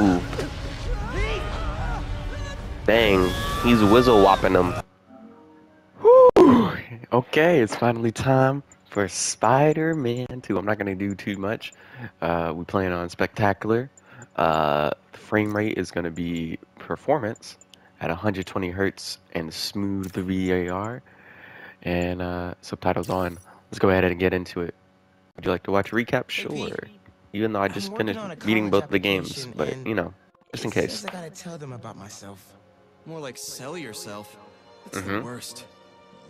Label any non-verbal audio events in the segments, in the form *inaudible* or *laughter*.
Ooh. Dang, he's whizzle whopping them. Whew. Okay, it's finally time for Spider-Man 2. I'm not gonna do too much. Uh, we plan on spectacular. Uh, the frame rate is gonna be performance at 120 hertz and smooth VRR. And uh, subtitles on. Let's go ahead and get into it. Would you like to watch a recap? Sure. Even though I just finished beating both the games, but you know, just in case. I gotta tell them about myself. More like sell yourself. That's Mhm. the worst.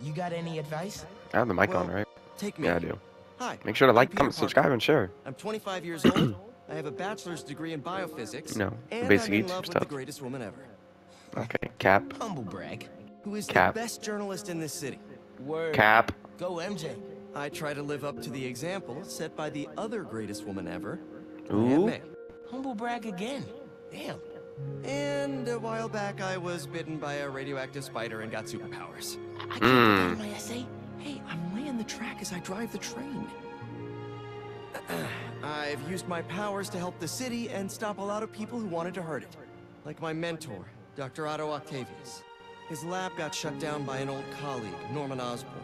You got any advice? I have the mic on, right? Take me. Yeah, I do. Hi. Make sure to like, comment, Parker. subscribe, and share. I'm 25 years old. I have a bachelor's degree in biophysics. You know, and basic I'm in YouTube love with stuff. the greatest woman ever, Okay, cap, Humble brag. who is Cap. the best journalist in this city. Word. cap. Go MJ. I try to live up to the example set by the other greatest woman ever, Ooh. Humble brag again. Damn. And a while back, I was bitten by a radioactive spider and got superpowers. I can't that in Mm. my essay. Hey, I'm laying the track as I drive the train. *clears throat* I've used my powers to help the city and stop a lot of people who wanted to hurt it. Like my mentor, Dr. Otto Octavius. His lab got shut down by an old colleague, Norman Osborn.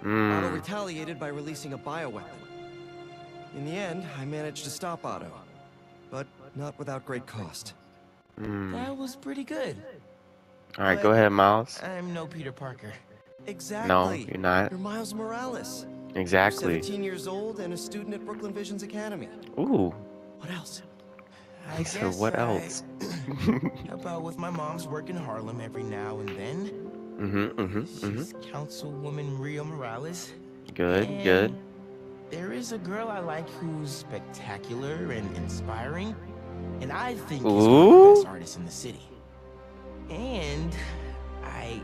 Otto Mmm. retaliated by releasing a bioweapon. In the end, I managed to stop Otto. But not without great cost. Mmm. That was pretty good. Alright, go ahead, Miles. I'm no Peter Parker. Exactly. No, you're not. You're Miles Morales. Exactly. 17 years old and a student at Brooklyn Visions Academy. Ooh. What else? I So guess what I else? *coughs* help out with my mom's work in Harlem every now and then. Mm-hmm, mm-hmm, mm-hmm. She's Councilwoman Rio Morales. Good, good. There is a girl I like who's spectacular and inspiring, and I think is one of the best artists in the city. And I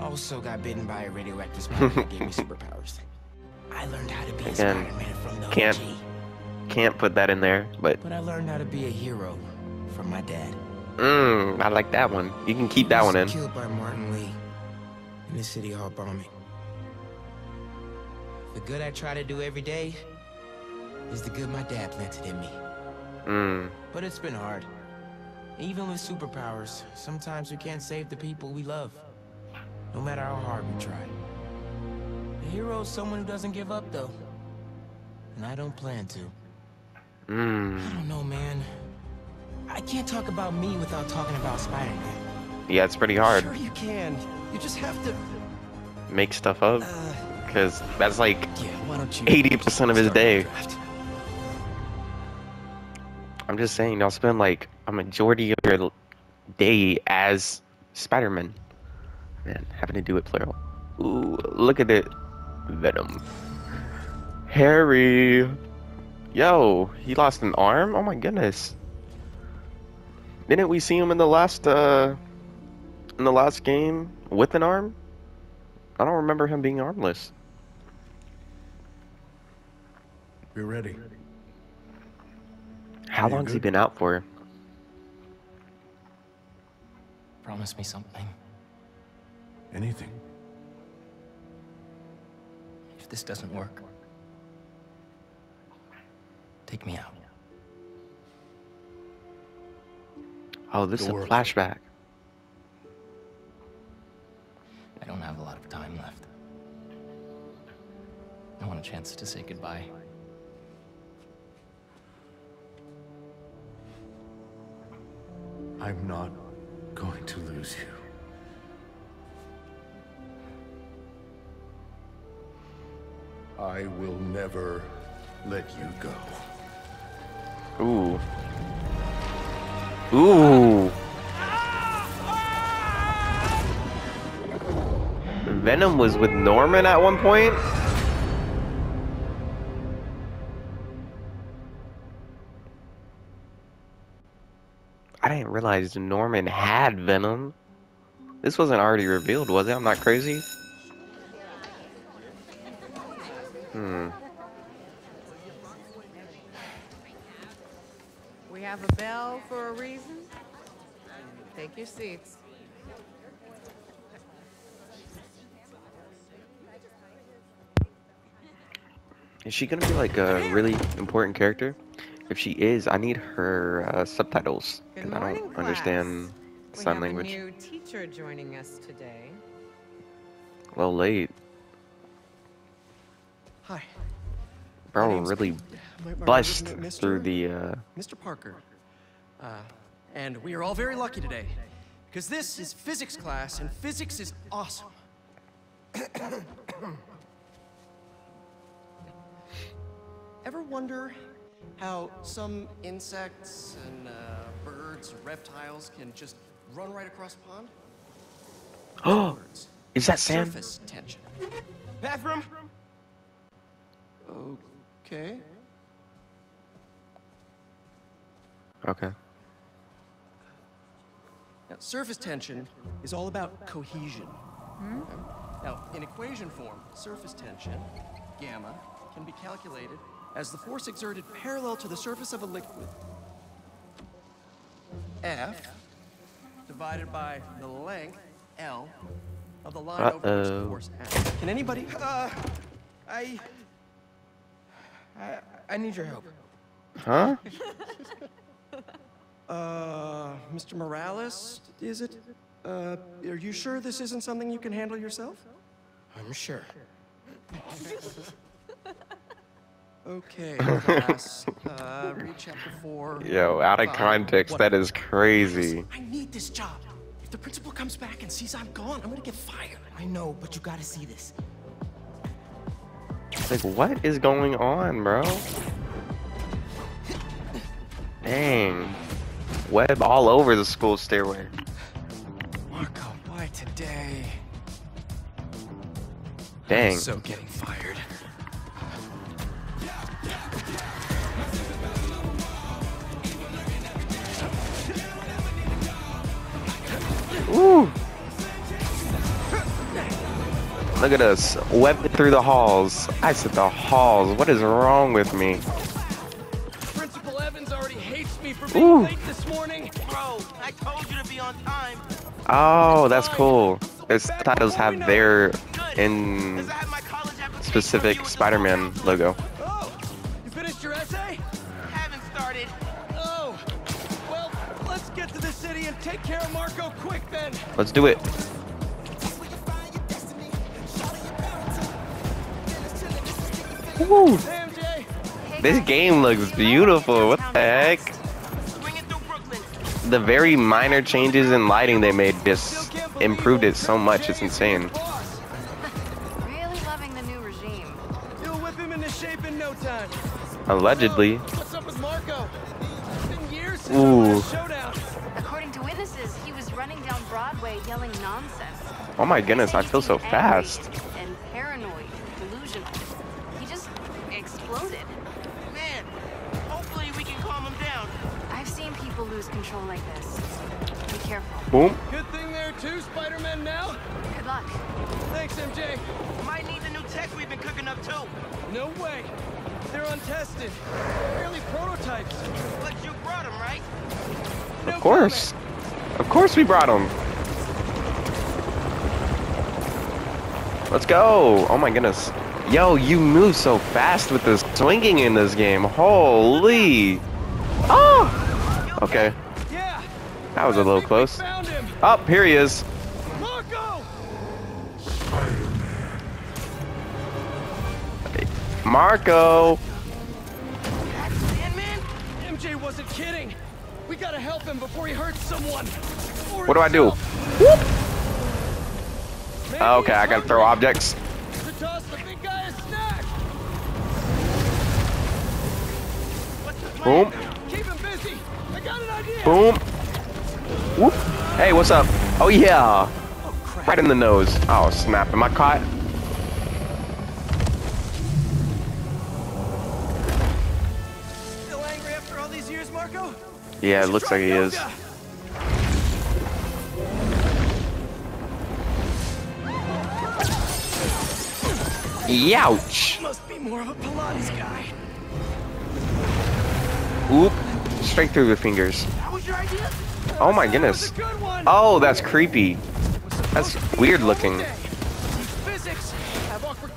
also got bitten by a radioactive spider that gave me *laughs* superpowers. I learned how to be a Spider-Man from the can't- OG, Can't put that in there, but but I learned how to be a hero from my dad. Mmm, I like that one. You can keep that one in. Killed by Martin Li in the City Hall bombing. The good I try to do every day is the good my dad planted in me. Mmm. But it's been hard. Even with superpowers, sometimes we can't save the people we love. No matter how hard we try. A hero is someone who doesn't give up, though. And I don't plan to. Mmm. I don't know, man. I can't talk about me without talking about Spider-Man. Yeah, it's pretty hard. Sure you can. You just have to. Make stuff up. Uh, Because that's like yeah. Why don't you? 80% of his day. I'm just saying, y'all spend like a majority of your day as Spider-Man. Man, having to do it plural. Ooh, look at it. Venom. Harry. Yo, he lost an arm? Oh my goodness. Didn't we see him in the last, uh, in the last game with an arm? I don't remember him being armless. We're ready. How You long's he been out for? Promise me something. Anything. If this doesn't work, take me out. Oh, this is a flashback. I don't have a lot of time left. I want a chance to say goodbye. I'm not going to lose you. I will never let you go. Ooh. Ooh. Venom was with Norman at one point? I didn't realize Norman had Venom. This wasn't already revealed, was it? I'm not crazy. Hmm. Have a bell for a reason. Take your seats. Is she gonna be like a really important character? If she is, I need her uh, subtitles. Good 'cause I don't understand class. sign we language. have a new teacher joining us today. Little late. Hi. Bro, really Pete. My- my- bust M- Mr. through the, uh... Mr. Parker. Uh, and we are all very lucky today. Because this is physics class, and physics is awesome. *coughs* Ever wonder how some insects and uh, birds, reptiles can just run right across a pond? Oh, *gasps* is that Sam? Surface tension. Bathroom? Okay. Okay. Now, surface tension is all about cohesion. Okay? Now, in equation form, surface tension, gamma, can be calculated as the force exerted parallel to the surface of a liquid. F divided by the length, L, of the line over which the force acts. Can anybody? Uh, I... I, I need your help. Huh? *laughs* Uh, Mr. Morales, is it? Uh, are you sure this isn't something you can handle yourself? I'm sure. *laughs* Okay, class. Uh, read chapter four. Yo, out of five, context, what- that is crazy. I need this job. If the principal comes back and sees I'm gone, I'm gonna get fired. I know, but you gotta see this. Like, what is going on, bro? Dang. Web all over the school stairway. Marco, why today? Dang. So getting fired. Ooh. Look at us, webbed through the halls. I said the halls. What is wrong with me? Principal Evans already hates me for being Ooh. late Oh, that's cool. Their titles have their in I have my college application specific review with the Spider-Man logo. Oh, you finished your essay? Haven't started. Oh, well, let's get to the city and take care of Marco quick then. Let's do it. Woo. This game looks beautiful. What the heck? Swinging through Brooklyn. The very minor changes in lighting they made just improved it so much. It's insane. Really loving the new regime. You'll whip him into shape in no time. Allegedly. What's up with Marco? Years since Ooh. we had a showdown. According to witnesses, he was running down Broadway yelling nonsense. Oh my goodness, I feel so fast. And paranoid, delusional. He just exploded. Man, hopefully we can calm him down. I've seen people lose control like this. Be careful. Boom. Good thing there too, Spider-Man now. Good luck. Thanks, MJ. Might need the new tech we've been cooking up too. No way. They're untested. Barely prototypes. But you brought them, right? No Of course. Of course we brought them. Let's go. Oh my goodness. Yo, you move so fast with this swinging in this game. Holy. Oh. Okay. That was a little close. Up, here he is. Marco! Marco. MJ wasn't kidding. We gotta help him before he hurts someone. Or What do I do? Okay, I gotta throw objects. To toss the big guy a snack. What's the plan? Boom. Keep him busy. I got an idea. Boom. Whoop. Hey, what's up? Oh yeah. Oh crap. Right in the nose. Oh snap. Am I caught? Still angry after all these years, Marco? Yeah, it looks like he is. Youch. Must be more of a Pilates guy. Oop. Straight through the fingers. That was your idea? Oh my goodness. Oh, that's creepy. That's weird looking.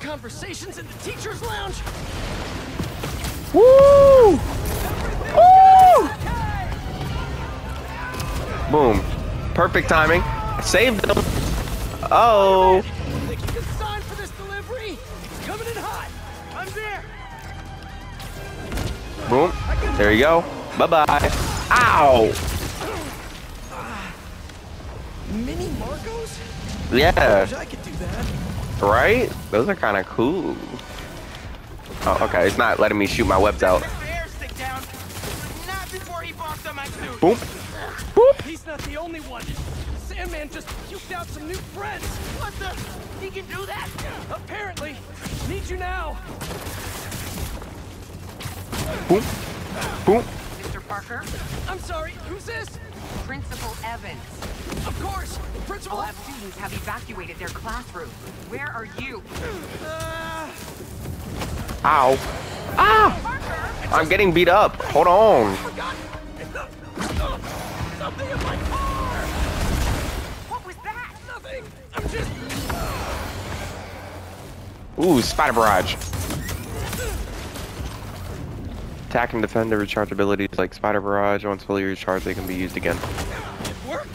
Conversations in the teacher's lounge. Woo! Woo! Boom. Perfect timing. Saved them. Oh. Boom. There you go. Bye-bye. Ow! Mini Marcos? Yeah. Wish I could do that. Right? Those are kind of cool. Oh, okay. It's not letting me shoot my webs out. Put the air stick down. Not before he barked on my suit. Boom. Boop. He's not the only one. Sandman just puked out some new friends. What the? He can do that? Apparently. Need you now. Boom. Boom. Mr. Parker, I'm sorry, who's this? Principal Evans. Of course, Principal All students have evacuated their classroom. Where are you? Uh, Ow. Ah. I'm getting beat up. Hold on. Something in my car. What was that? Nothing. I'm just. Ooh, spider barrage. Attack and defend to recharge abilities like spider barrage. Once fully recharged, they can be used again. It worked.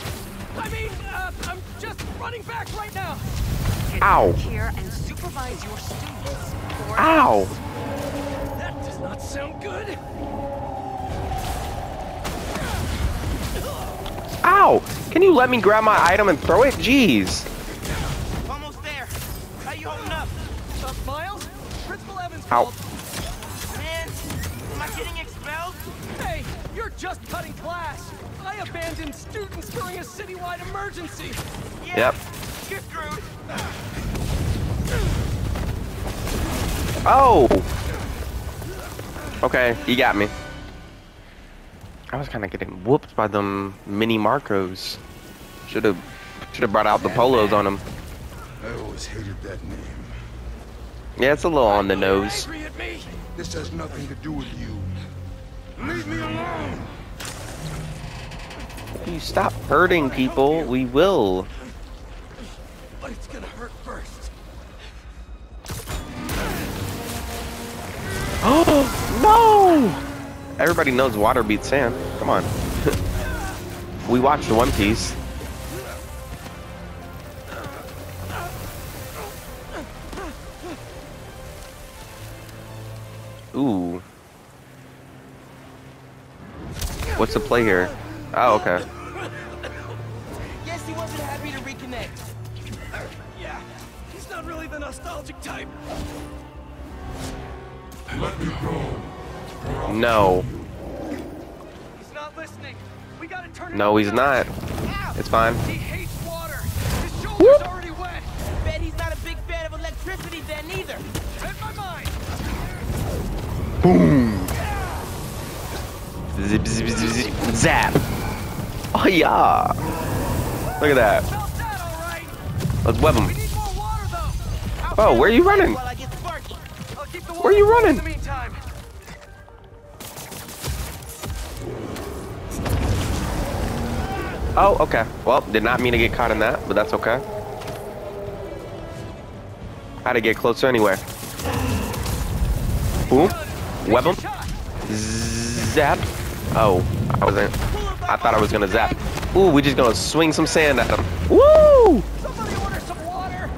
I mean, uh, I'm just running back right now. Get Ow. Here and supervise your students. Ow. That does not sound good. Ow. Can you let me grab my item and throw it? Jeez. Almost there. How you holding up? Uh, Miles, Principal Evans Ow. Just cutting class. I abandoned students during a citywide emergency. Yeah. Yep. You're screwed. Oh. Okay, you got me. I was kind of getting whooped by them mini Marcos. Should have, should have brought out the polos on them. I always hated that name. Yeah, it's a little on the I know you're nose. Angry at me. This has nothing to do with you. Leave me alone! If you stop hurting people, we will. But it's gonna hurt first. Oh *gasps* no! Everybody knows water beats sand. Come on. *laughs* we watched One Piece. Ooh. What's the play here? Oh, okay. Guess he wasn't happy to reconnect. Yeah, he's not really the nostalgic type. No. He's not listening. We gotta turn No, he's not. notch. It's fine. He hates water. His shoulder's already wet. Bet he's not a big fan of electricity then either. Read my mind. Boom. Zap. Oh yeah. Look at that. Let's web him. Oh, where are you running? Where are you running? Oh, okay. Well, did not mean to get caught in that, but that's okay. Had to get closer anyway. Boom. Web him. Zap. Oh, I wasn't. I thought I was gonna zap. Ooh, we just gonna swing some sand at him. Woo! Somebody order some water.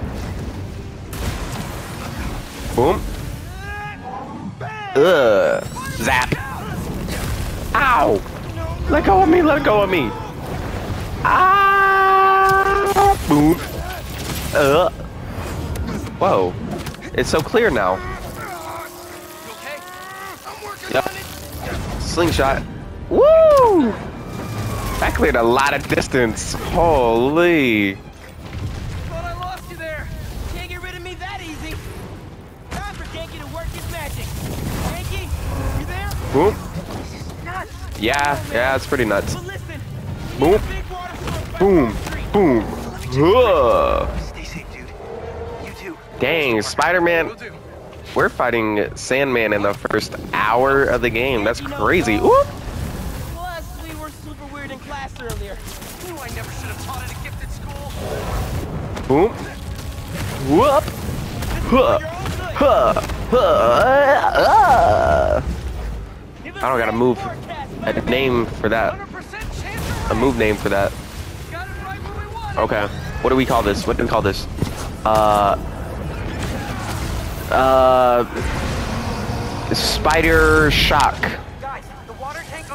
Boom. Ugh. Zap. Ow! Let go of me, let go of me. Ah! Boom. Uh. Whoa. It's so clear now. You okay? I'm working Yep. Slingshot. Woo! That cleared a lot of distance. Holy. Thought I lost you there. Can't get rid of me that easy. Time for Ganke to work his magic. Ganke, you there? Boom. Yeah, yeah, it's pretty nuts. But listen. Boom. Big water source right Boom. across the street. Boom. Ugh. Stay safe, dude. You too. Dang, Spider-Man. We're fighting Sandman in the first hour of the game. That's crazy. Ooh. Plus, we were super weird in class earlier. Knew I never should have taught at a gifted school. Boom. Whoop. Huh. Huh. Huh. Uh. I don't gotta move a name for that. 100% chance of a move name for that. Okay. What do we call this? What do we call this? Uh. Uh. Spider Shock.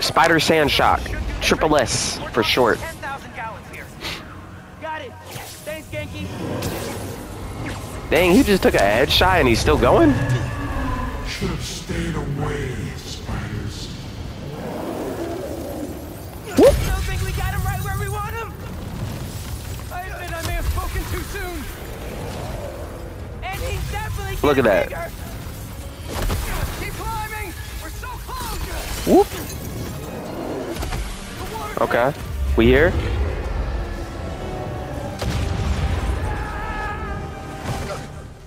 Spider Sand Shock. Triple S for short. 10,000 gallons here. Got it. Thanks, Ganke. Dang, he just took a headshot and he's still going? Should have stayed away, spiders. You don't think we got him right where we want him? I admit I may have spoken too soon. And he's definitely Look at that. bigger. Keep climbing. We're so close. Whoop. Okay. We here?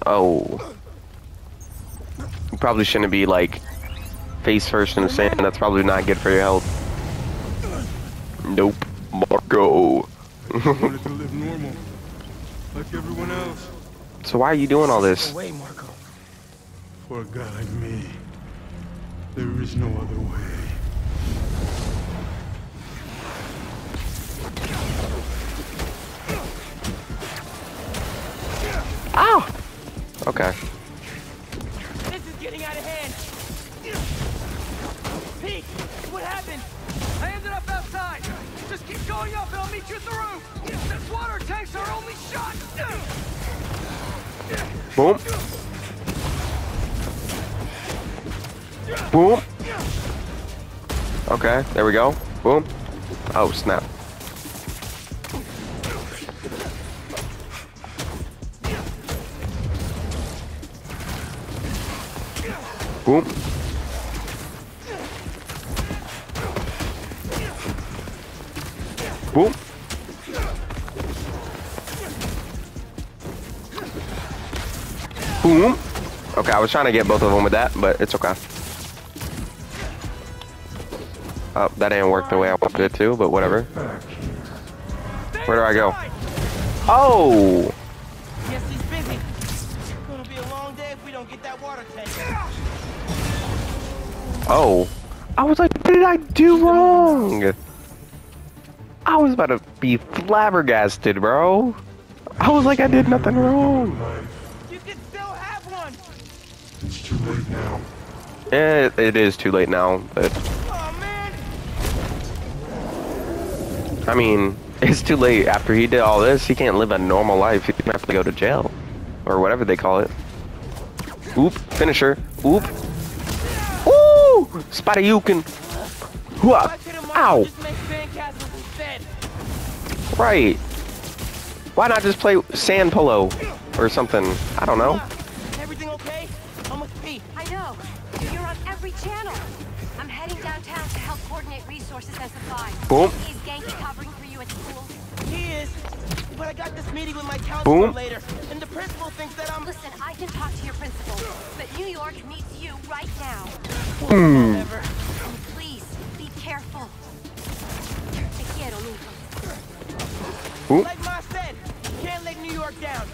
Oh. You probably shouldn't be like face first in the sand. That's probably not good for your health. Nope. Marco. Wanted to *laughs* live normal, like everyone else. So why are you doing all this? Away, Marco. For a guy like me, there is no other way. Okay. This is getting out of hand. Pete, what happened? I ended up outside. Just keep going up and I'll meet you at the roof. This water tank's our only shot. Boom. Boom. Okay, there we go. Boom. Oh, snap. Boom. Boom. Boom. Okay, I was trying to get both of them with that, but it's okay. Oh, that didn't work the way I wanted it to, but whatever. Where do I go? Oh! Oh. I was like, what did I do wrong? I was about to be flabbergasted, bro. I was like, I did nothing wrong. You can still have one. It's too late now. Yeah, it is too late now, but Oh. I mean, it's too late. After he did all this, he can't live a normal life. He's gonna have to go to jail. Or whatever they call it. Oop, finisher. Oop. Ooh! Spider Yukin. Why Whoa. Ow. just make sandcastles instead? Right. Why not just play sand polo or something? I don't know. Everything okay? I'm with Pete. I know. You're on every channel. I'm heading downtown to help coordinate resources and supplies. Boom. Is Ganke covering for you at school? He is. But I got this meeting with my counselor Boom. later, and the principal thinks that I'm. Listen, Whatever. Please, be careful. Quiero. Like Ma said, can't let New York down.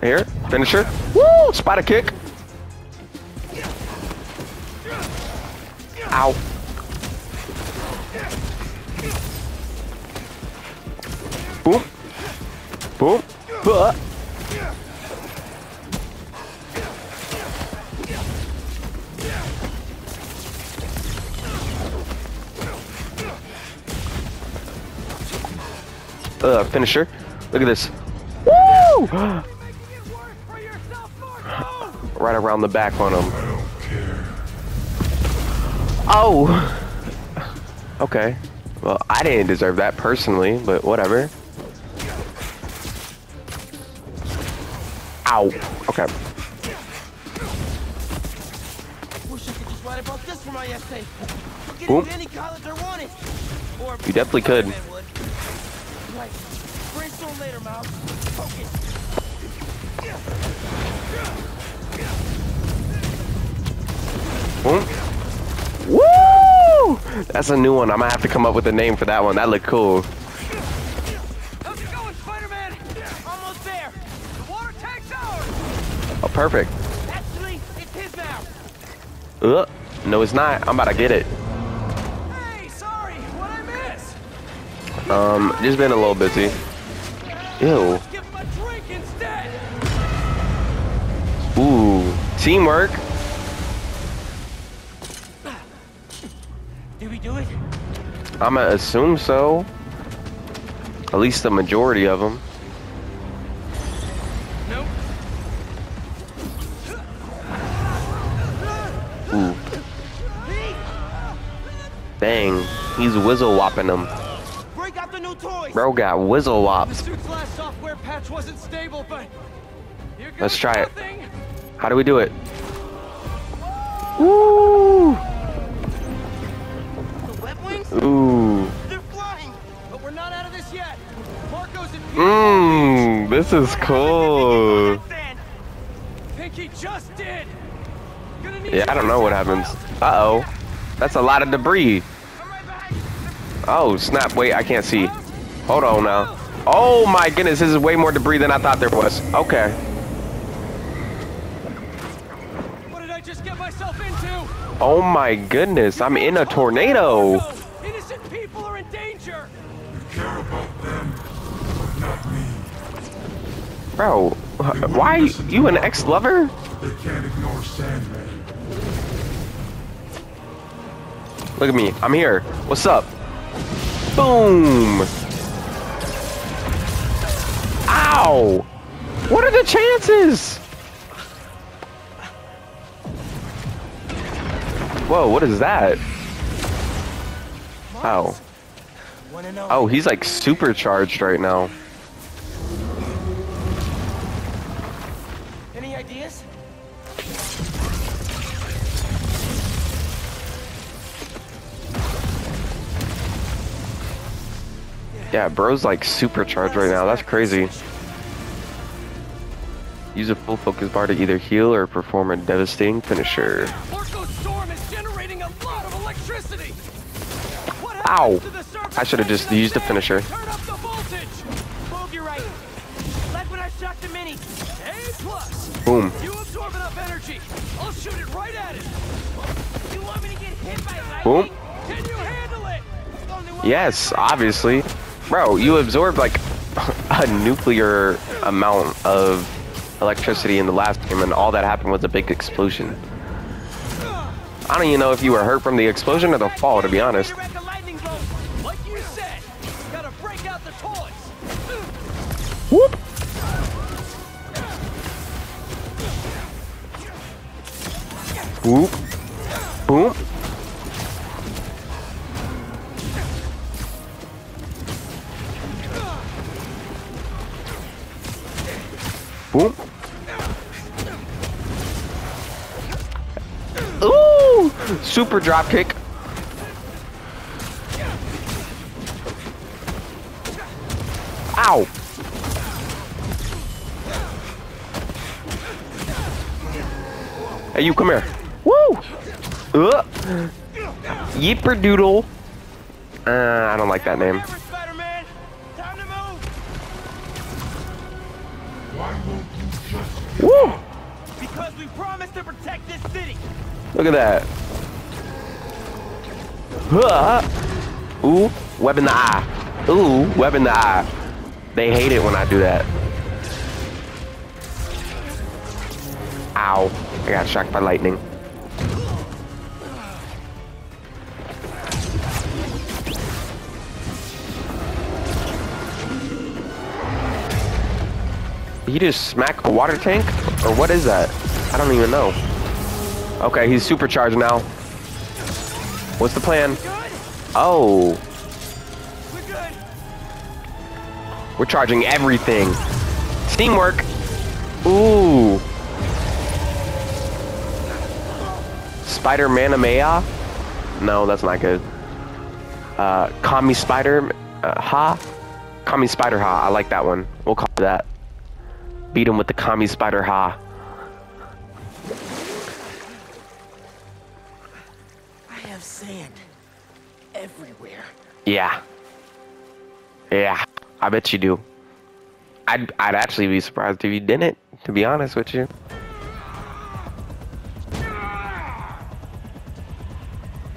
Here, finisher. Woo! Spider kick. Finisher. Look at this. Woo! *gasps* right around the back on him. I don't care. Oh! *laughs* Okay. Well, I didn't deserve that personally, but whatever. Ow. Okay. Wish I could just write about this for my essay. Or get Boom. into any college I wanted. Or You definitely could. Spider-Man would. Right. Brainstorm later, Miles. Focus. Woo! That's a new one. I'm gonna have to come up with a name for that one. That looked cool. How's it going, Spider-Man? Almost there. The water tank's ours. Oh, perfect. Actually, it's his now. Uh, no, it's not. I'm about to get it. Hey, sorry, what I miss? Um, just been a little busy. Ew. Get my drink instead. Ooh. Teamwork. Did we do it? I'ma assume so. At least the majority of them. Nope. Ooh. Dang. He's whizzle whopping them. Break out the new toys. Bro got whizzle The whopped. suit's last software patch wasn't stable, but here goes Let's try it. How do we do it? Woo! The web wings? Ooh. They're flying, but we're not out of this yet. Marco's in. Mmm. This is cool. Think he just did. Yeah, I don't know what happens. Uh oh. That's a lot of debris. Oh, snap. Wait, I can't see. Hold on now. Oh my goodness, this is way more debris than I thought there was. Okay. What did I just get myself into? Oh my goodness, I'm in a tornado. Innocent people are in danger. You care about them, but not me. Bro, why you an ex-lover? They can't ignore Sandman. Look at me, I'm here. What's up? Boom. Ow. What are the chances? Whoa, what is that? Oh. Oh, he's like supercharged right now. Any ideas? Yeah, bro's like supercharged right now. That's crazy. Use a full focus bar to either heal or perform a devastating finisher. Marco's storm is generating a lot of electricity. What Ow. happens to the surface I should have just used the finisher. Turn up the voltage. Bob, you're right. Like when I shot the mini. A plus. Boom. You absorb enough energy. I'll shoot it right at it. You want me to get hit by Boom. Can you handle it? Yes, obviously. Bro, you absorbed like *laughs* a nuclear amount of electricity in the last game and all that happened was a big explosion. I don't even know if you were hurt from the explosion or the fall, to be honest. Redirect a lightning Super drop kick. Ow! Hey, you come here. Woo! Uh. Yeeper doodle. Uh, I don't like that name. Remember, Spider-Man? Time to move. Why won't you just Woo! Because we promised to protect this city. Look at that. Ooh, web in the eye. Ooh, web in the eye. They hate it when I do that. Ow. I got shocked by lightning. He just smack a water tank? Or what is that? I don't even know. Okay, he's supercharged now. What's the plan? Oh, We're charging everything. Teamwork. Ooh. Spider-Man Amaya? No, that's not good. Uh, Kami Spider uh, Ha? Kami Spider Ha. I like that one. We'll call that. Beat him with the Kami Spider Ha. Sand everywhere. Yeah. Yeah, I bet you do. I'd, I'd actually be surprised if you didn't, to be honest with you.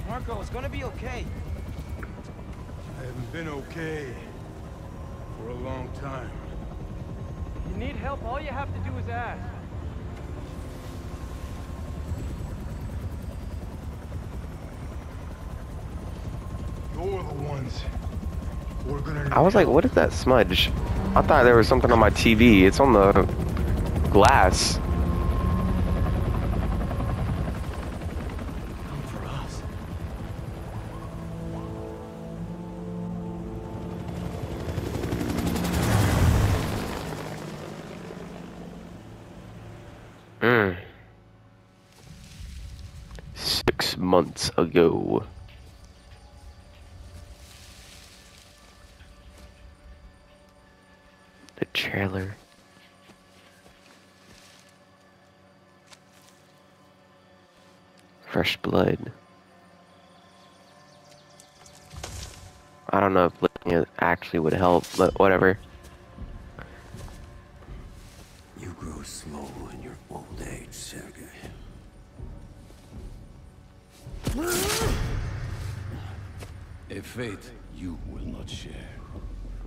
Marco, it's gonna be okay. I haven't been okay for a long time. You need help, all you have to do is ask. You're the ones we're gonna I was like, what is that smudge? I thought there was something on my TV. It's on the glass. Come. Mm. Six months ago. Trailer. Fresh blood. I don't know if looking at actually would help, but whatever. You grow slow in your old age, Sergei. A fate you will not share.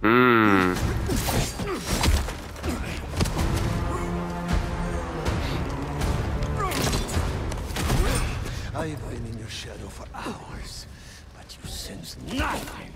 Mmm. I've been in your shadow for hours, but you sense nothing.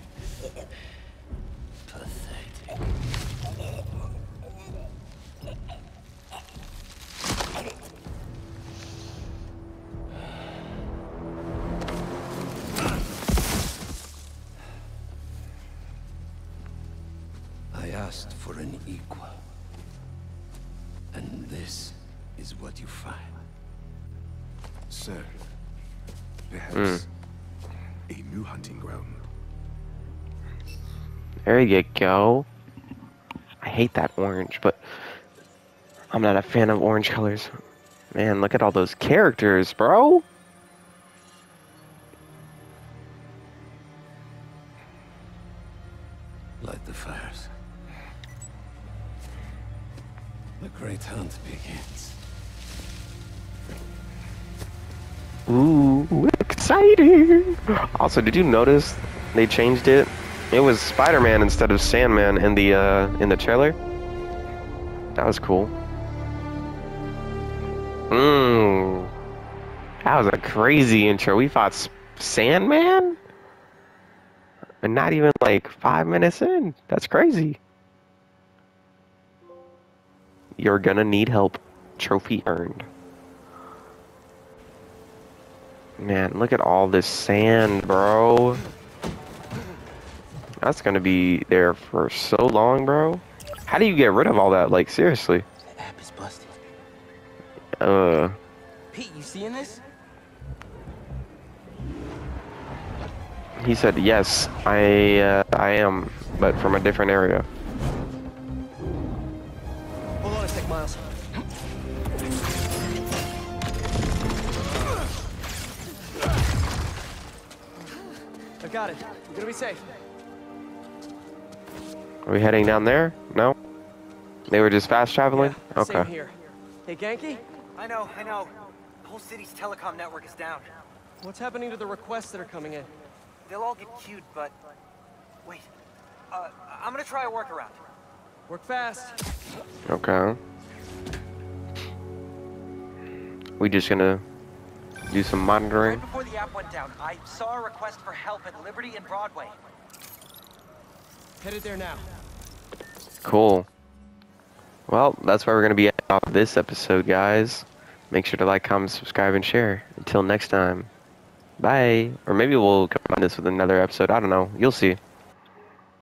I for an equal. And this is what you find. Sir, perhaps hmm. a new hunting ground. There you go. I hate that orange, but I'm not a fan of orange colors. Man, look at all those characters, bro. Exciting! Also, did you notice they changed it? It was Spider-Man instead of Sandman in the uh, in the trailer. That was cool. Mmm. That was a crazy intro. We fought Sandman, and not even like five minutes in. That's crazy. You're gonna need help. Trophy earned. Man, look at all this sand, bro. That's gonna be there for so long, bro. How do you get rid of all that? Like, seriously. The app is busted. Uh, Pete, you seeing this? he said, yes, I, uh, I am, but from a different area. Hold on a sec, Miles. Got it. You're gonna be safe. Are we heading down there? No? They were just fast traveling? Yeah, okay. Same here. Hey, Ganke, I know, I know. The whole city's telecom network is down. what's happening to the requests that are coming in? They'll all get queued, but... Wait. Uh, I'm gonna try a workaround. Work fast. Okay. We just gonna do some monitoring? Right before the app went down, I saw a request for help at Liberty and Broadway. Headed there now. Cool. Well, that's where we're gonna be at off this episode, guys. Make sure to like, comment, subscribe, and share. Until next time. Bye. Or maybe we'll combine this with another episode. I don't know. You'll see.